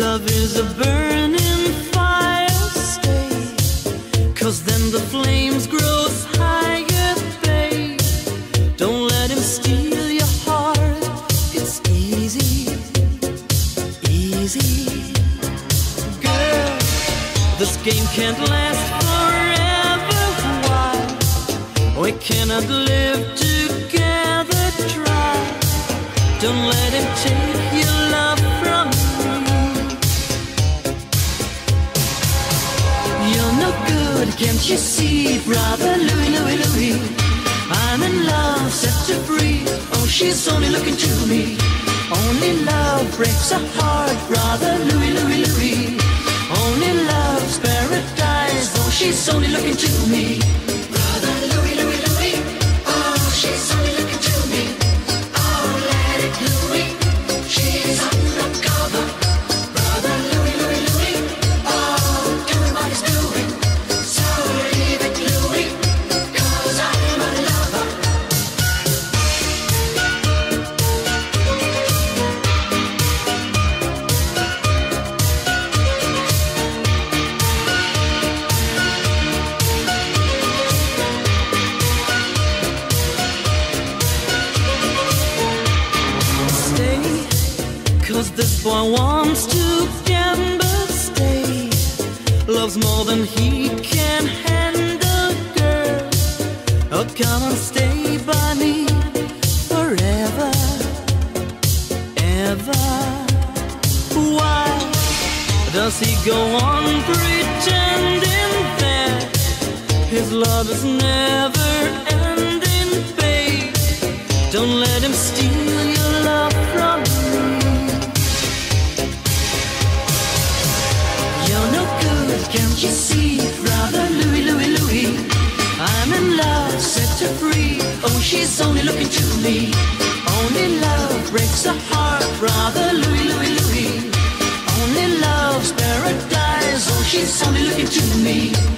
Love is a burning fire, stay. Cause then the flames grow higher, babe. Don't let him steal your heart. It's easy, easy. Girl, this game can't last forever. Why? We cannot live together, try. Don't let him take can't you see, brother Louie, Louie, Louie? I'm in love, set to free. Oh, she's only looking to me. Only love breaks a heart, brother Louie, Louie, Louis. Only love's paradise. Oh, she's only looking to me. Cause this boy wants to gamble. Stay, loves more than he can handle, girl. Oh, come and stay by me forever, ever. Why does he go on pretending that his love is never ending, babe? Don't let him steal your love she's only looking to me. Only love breaks a heart, brother Louie, Louie, Louie. Only love's paradise. Oh, she's only looking to me.